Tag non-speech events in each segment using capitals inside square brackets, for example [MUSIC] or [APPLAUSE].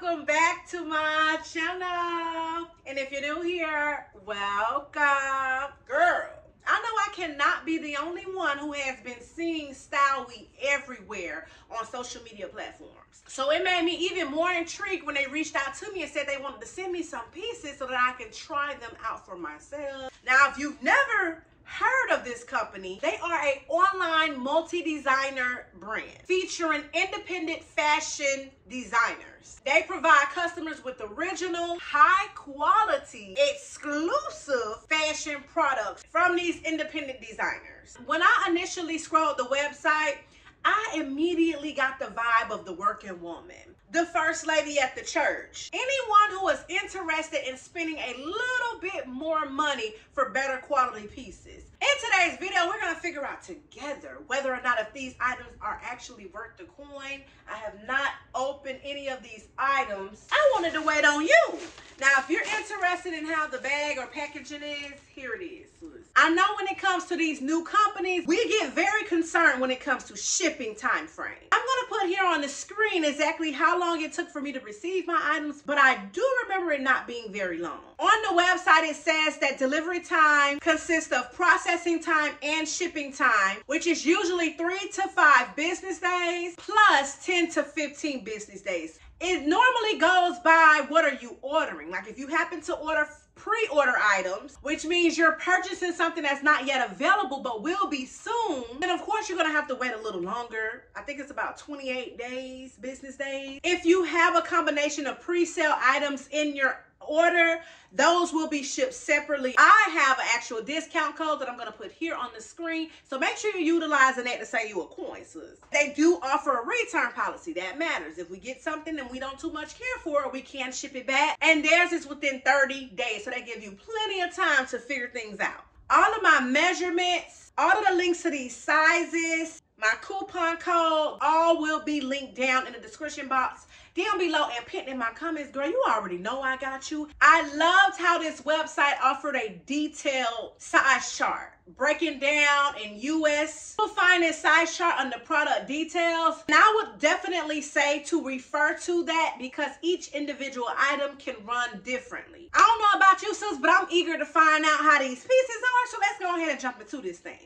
welcome back to my channel. And if you're new here, welcome. Girl, I know I cannot be the only one who has been seeing Stylewe everywhere on social media platforms. So it made me even more intrigued when they reached out to me and said they wanted to send me some pieces so that I can try them out for myself. Now, if you've never heard of this company. They are a online multi-designer brand featuring independent fashion designers. They provide customers with original, high quality, exclusive fashion products from these independent designers. When I initially scrolled the website, I immediately got the vibe of the working woman the first lady at the church. Anyone who is interested in spending a little bit more money for better quality pieces. In today's video, we're gonna figure out together whether or not if these items are actually worth the coin. I have not opened any of these items. I wanted to wait on you. Now, if you're interested in how the bag or packaging is, here it is. I know when it comes to these new companies, we get very concerned when it comes to shipping time frame. I'm gonna put here on the screen exactly how long it took for me to receive my items, but I do remember it not being very long. On the website, it says that delivery time consists of processing time and shipping time, which is usually three to five business days plus 10 to 15 business days. It normally goes by what are you ordering? Like if you happen to order pre-order items, which means you're purchasing something that's not yet available but will be soon. And of course, you're gonna have to wait a little longer. I think it's about 28 days, business days. If you have a combination of pre-sale items in your order, those will be shipped separately. I have an actual discount code that I'm going to put here on the screen. So make sure you're utilizing that to save you a coin, sis. They do offer a return policy. That matters. If we get something and we don't too much care for it, we can ship it back. And theirs is within 30 days. So they give you plenty of time to figure things out. All of my measurements, all of the links to these sizes, my coupon code, all will be linked down in the description box down below and pinned in my comments. Girl, you already know I got you. I loved how this website offered a detailed size chart breaking down in US. You'll find this size chart under product details. And I would definitely say to refer to that because each individual item can run differently. I don't know about you, sis, but I'm eager to find out how these pieces are. So let's go ahead and jump into this thing.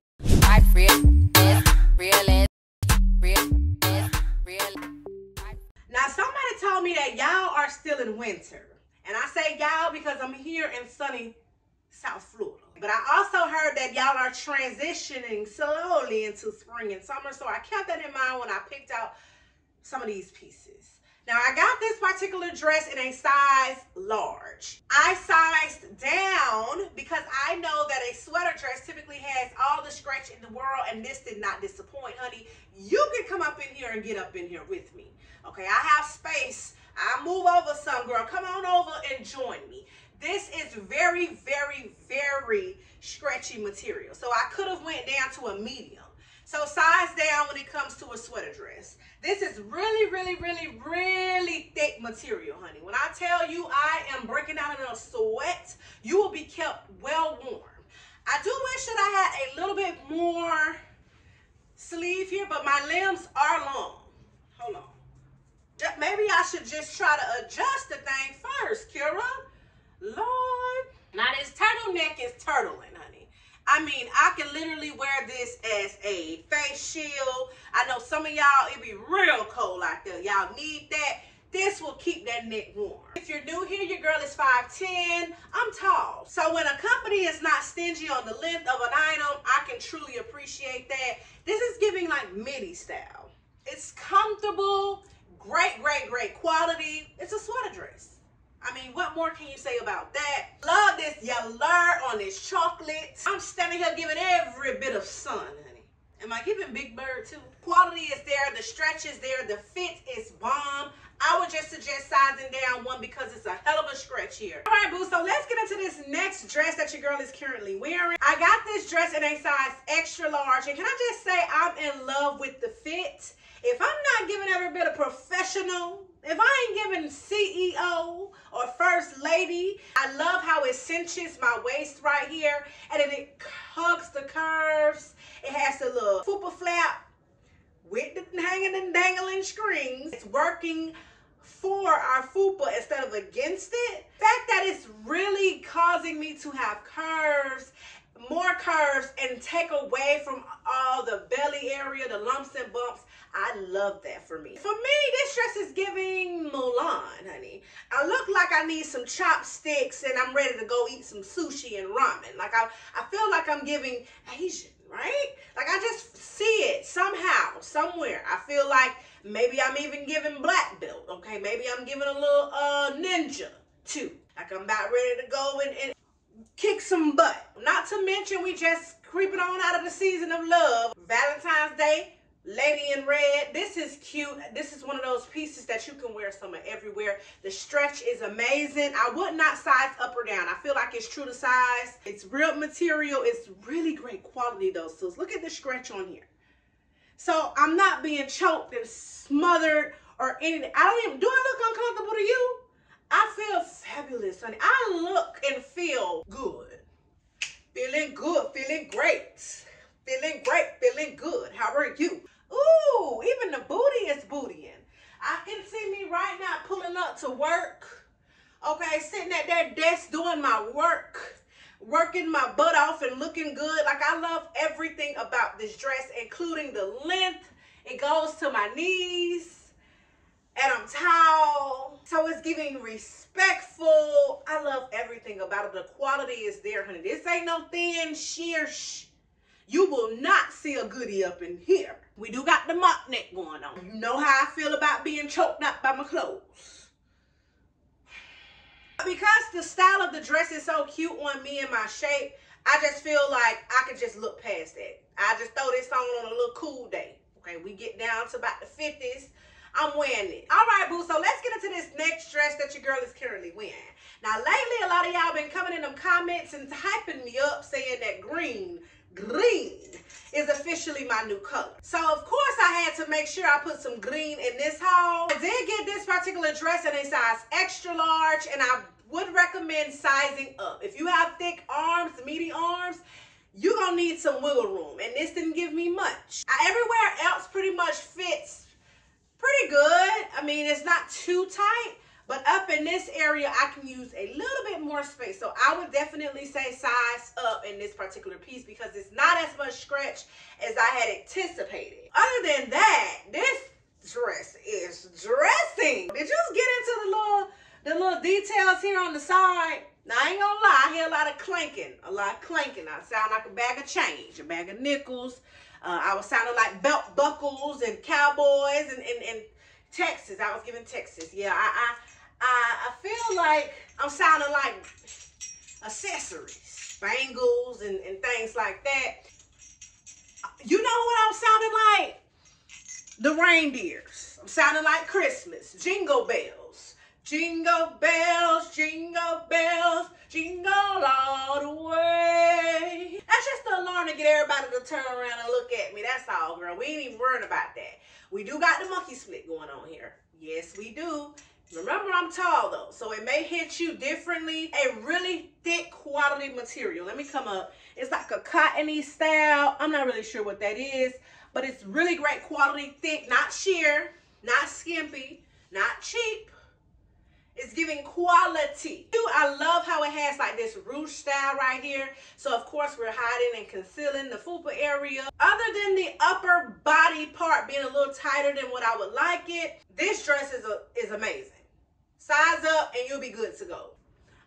I real, real, real. Now, somebody told me that y'all are still in winter. And I say y'all because I'm here in sunny South Florida. But I also heard that y'all are transitioning slowly into spring and summer. So I kept that in mind when I picked out some of these pieces. Now I got this particular dress in a size large. I sized down because I know that a sweater dress typically has all the stretch in the world and this did not disappoint, honey. You can come up in here and get up in here with me. Okay, I have space. I move over some, girl. Come on over and join me. This is very, very, very stretchy material. So I could have went down to a medium. So size down when it comes to a sweater dress. This is really, really, really, really thick material, honey. When I tell you I am breaking out in a sweat, you will be kept well warm. I do wish that I had a little bit more sleeve here, but my limbs are long. Hold on. Maybe I should just try to adjust the thing first, Kira. Lord. Now this turtleneck is turtling, honey. I mean, I can literally wear this as a face shield. I know some of y'all, it be real cold out there. Y'all need that. This will keep that neck warm. If you're new here, your girl is 5'10". I'm tall. So when a company is not stingy on the length of an item, I can truly appreciate that. This is giving like midi style. It's comfortable. Great, great, great quality. It's a sweater dress. I mean, what more can you say about that? Love this yellow on this chocolate. I'm standing here giving every bit of sun, honey. Am I giving Big Bird too? Quality is there, the stretch is there, the fit is bomb. I would just suggest sizing down one because it's a hell of a stretch here. All right, boo, so let's get into this next dress that your girl is currently wearing. I got this dress in a size extra large, and can I just say I'm in love with the fit. If I'm not giving every bit of professional, if I ain't giving CEO or first lady, I love how it cinches my waist right here and then it hugs the curves. It has a little fupa flap with the hanging and dangling strings. It's working for our fupa instead of against it. The fact that it's really causing me to have curves more curves and take away from all the belly area, the lumps and bumps. I love that for me. For me, this dress is giving Mulan, honey. I look like I need some chopsticks and I'm ready to go eat some sushi and ramen. Like I, I feel like I'm giving Asian, right? Like I just see it somehow, somewhere. I feel like maybe I'm even giving black belt, okay? Maybe I'm giving a little uh ninja too. Like I'm about ready to go and, and kick some butt. Not to mention we just creeping on out of the season of love. Valentine's Day, Lady in Red. This is cute. This is one of those pieces that you can wear summer everywhere. The stretch is amazing. I would not size up or down. I feel like it's true to size. It's real material. It's really great quality though. So look at the stretch on here. So I'm not being choked and smothered or anything. I don't even, do I look uncomfortable to you? I feel fabulous, honey. I look and feel good. Feeling good, feeling great. Feeling great, feeling good. How are you? Ooh, even the booty is bootying. I can see me right now pulling up to work. Okay, sitting at that desk doing my work, working my butt off and looking good. Like I love everything about this dress, including the length. It goes to my knees and I'm tall. So it's giving respectful. I love everything about it. The quality is there, honey. This ain't no thin, sheer sh You will not see a goodie up in here. We do got the mock neck going on. You know how I feel about being choked up by my clothes. [SIGHS] Because the style of the dress is so cute on me and my shape, I just feel like I could just look past that. I just throw this on on a little cool day. Okay, we get down to about the 50s. I'm wearing it. All right, boo. So let's get into this next dress that your girl is currently wearing. Now, lately, a lot of y'all been coming in them comments and hyping me up saying that green, green is officially my new color. So, of course, I had to make sure I put some green in this haul. I did get this particular dress in a size extra large, and I would recommend sizing up. If you have thick arms, meaty arms, you're gonna need some wiggle room. And this didn't give me much. I, everywhere else pretty much fits pretty good. I mean, it's not too tight, but up in this area, I can use a little bit more space. So I would definitely say size up in this particular piece because it's not as much stretch as I had anticipated. Other than that, this dress is dressing. Did you get into the little, the little details here on the side? Now, I ain't gonna lie, I hear a lot of clanking, a lot of clanking. I sound like a bag of change, a bag of nickels, uh, I was sounding like belt buckles and cowboys and, and, and Texas. I was giving Texas. Yeah, I, I, I, I feel like I'm sounding like accessories, bangles and, and things like that. You know what I'm sounding like? The reindeers. I'm sounding like Christmas. Jingle bells. Jingle bells, jingle bells, jingle all the way. That's just the alarm to get everybody to turn around and look at me. That's all, girl. We ain't even worrying about that. We do got the monkey split going on here. Yes, we do. Remember, I'm tall though, so it may hit you differently. A really thick quality material. Let me come up. It's like a cottony style. I'm not really sure what that is, but it's really great quality, thick, not sheer, not skimpy, not cheap. It's giving quality. I love how it has like this ruche style right here. So of course we're hiding and concealing the fupa area. Other than the upper body part being a little tighter than what I would like it, this dress is, a, is amazing. Size up and you'll be good to go.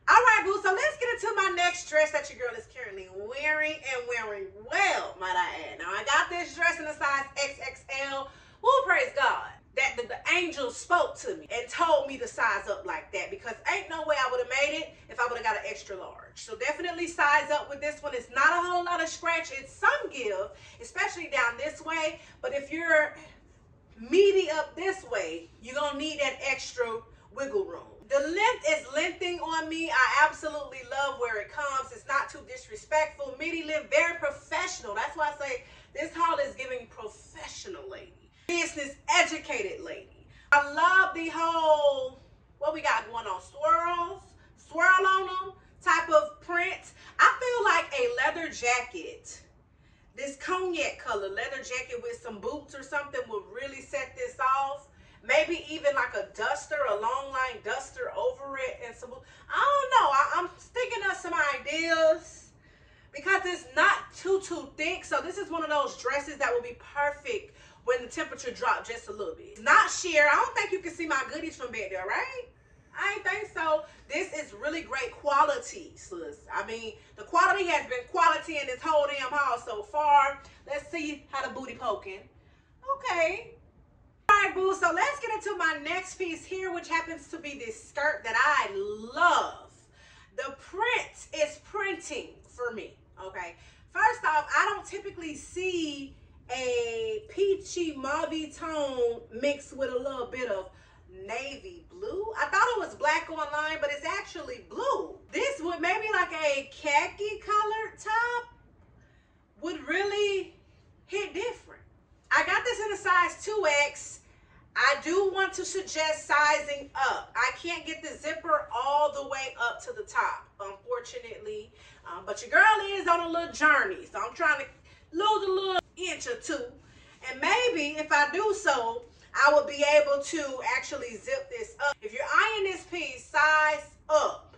All right, boo, so let's get into my next dress that your girl is currently wearing and wearing well, might I add. Now, I got this dress in a size XXL. Woo, praise God that the, the angel spoke to me and told me to size up like that because ain't no way I would have made it if I would have got an extra large. So definitely size up with this one. It's not a whole lot of scratch. It's some give, especially down this way. But if you're meaty up this way, you're going to need that extra wiggle room. The length is lengthening on me. I absolutely love where it comes. It's not too disrespectful. Midi length, very professional. That's why I say this haul is giving professional lady business educated lady. I love the whole, what we got going on, swirls, swirl on them type of print. I feel like a leather jacket, this cognac color leather jacket with some boots or something would really set this off maybe even like a duster, a long line duster over it, and some. I don't know. I, am thinking of some ideas because it's not too too thick. So this is one of those dresses that will be perfect when the temperature drops just a little bit. Not sheer. I don't think you can see my goodies from back there, right? I think so. This is really great quality, sis. I mean, the quality has been quality in this whole damn haul so far. Let's see how the booty poking. Okay, Right, boo. So let's get into my next piece here, which happens to be this skirt that I love. The print is printing for me. Okay. First off, I don't typically see a peachy mauve tone mixed with a little bit of navy blue. I thought it was black online, but it's actually blue. This would maybe like a khaki colored top would really hit different. I got this in a size 2X. I do want to suggest sizing up. I can't get the zipper all the way up to the top, unfortunately. Um, but your girl is on a little journey, so I'm trying to lose a little inch or two. And maybe if I do so, I will be able to actually zip this up. If you're eyeing this piece, size up,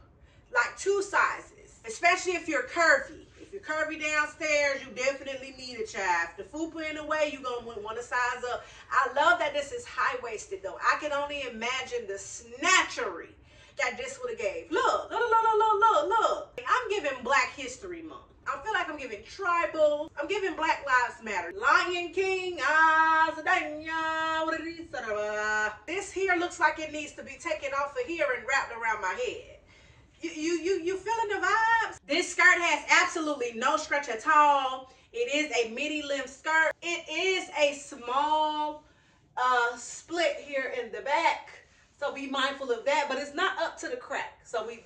like two sizes, especially if you're curvy. Curvy downstairs, you definitely need a child. If the fupa in the way, you're going to want to size up. I love that this is high-waisted, though. I can only imagine the snatchery that this would have gave. Look, look, look, look, look, look. I'm giving Black History Month. I feel like I'm giving tribal. I'm giving Black Lives Matter. Lion King, ah, this here looks like it needs to be taken off of here and wrapped around my head. You, you, you, feeling the vibes? This skirt has absolutely no stretch at all. It is a midi length skirt. It is a small uh, split here in the back. So be mindful of that, but it's not up to the crack. So we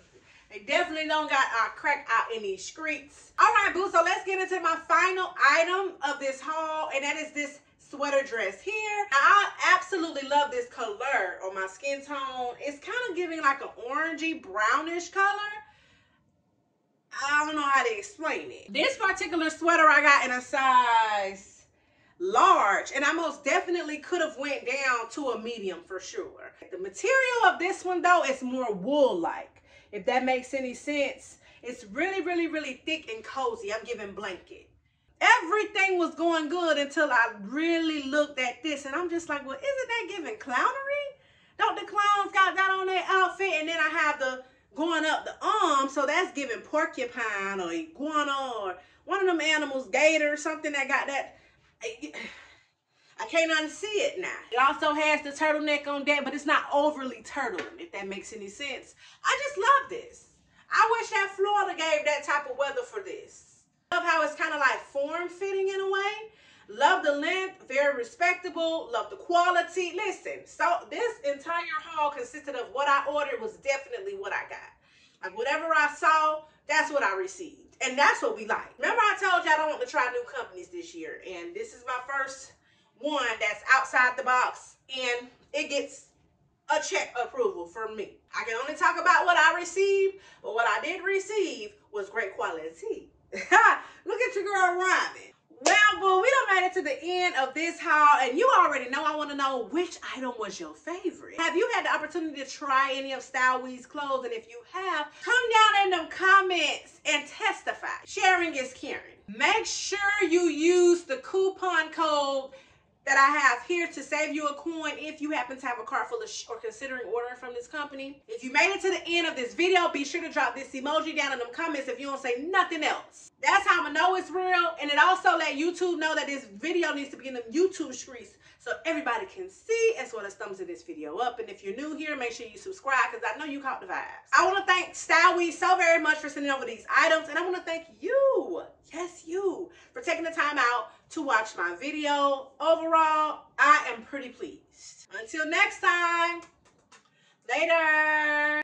definitely don't got our crack out in these streets. All right, boo, so let's get into my final item of this haul, and that is this sweater dress here. I absolutely love this color on my skin tone. It's kind of giving like an orangey brownish color. I don't know how to explain it. This particular sweater I got in a size large and I most definitely could have went down to a medium for sure. The material of this one though is more wool like if that makes any sense. It's really, really, really thick and cozy. I'm giving blanket. Everything was going good until I really looked at this and I'm just like, well, isn't that giving clownery? Don't the clowns got that on their outfit and then I have the going up the arm, so that's giving porcupine or iguana or one of them animals, gator, or something that got that. I can't unsee it now. It also has the turtleneck on that, but it's not overly turtle, if that makes any sense. I just love this. I wish that Florida gave that type of weather for this. Love how it's kind of like form-fitting in a way. Love the length, very respectable. Love the quality. Listen, so this entire haul consisted of what I ordered was definitely what I got. Like whatever I saw, that's what I received. And that's what we like. Remember I told you I don't want to try new companies this year. And this is my first one that's outside the box and it gets a check approval from me. I can only talk about what I received, but what I did receive was great quality. [LAUGHS] Look at your girl rhyming. Well, boo, we done made it to the end of this haul, and you already know I want to know which item was your favorite. Have you had the opportunity to try any of Stylewe's clothes? And if you have, come down in the comments and testify. Sharing is caring. Make sure you use the coupon code that I have here to save you a coin if you happen to have a cart full of or considering ordering from this company. If you made it to the end of this video, be sure to drop this emoji down in the comments if you don't say nothing else. That's how I know it's real. And it also let YouTube know that this video needs to be in the YouTube streets so everybody can see as well as thumbs in this video up. And if you're new here, make sure you subscribe because I know you caught the vibes. I want to thank Stylewe so very much for sending over these items. And I want to thank you, yes, you, for taking the time out to watch my video. Overall, I am pretty pleased. Until next time, later.